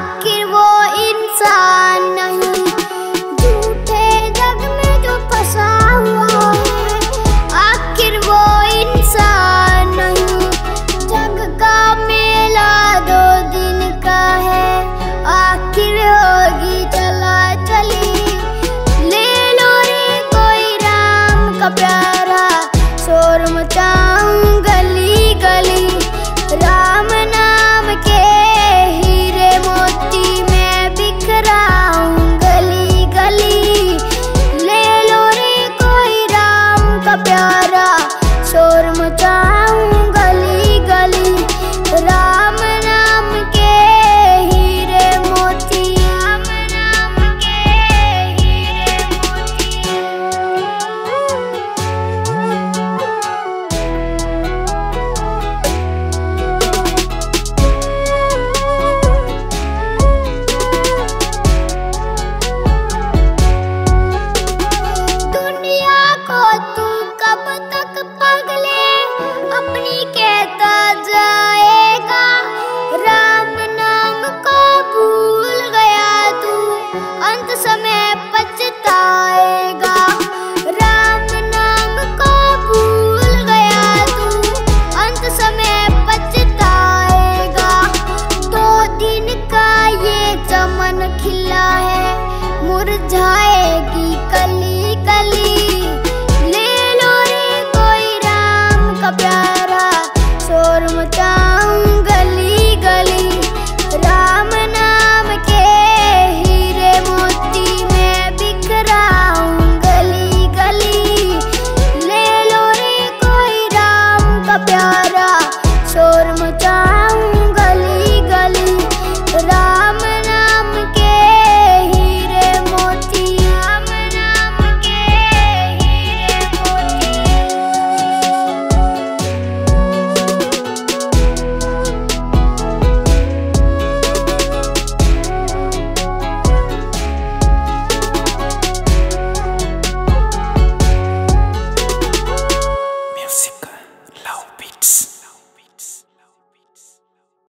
आखिर वो इंसान नहीं। जग का मेला दो दिन का है, आखिर होगी चला चली ले लो रे कोई राम कपड़ा Yeah.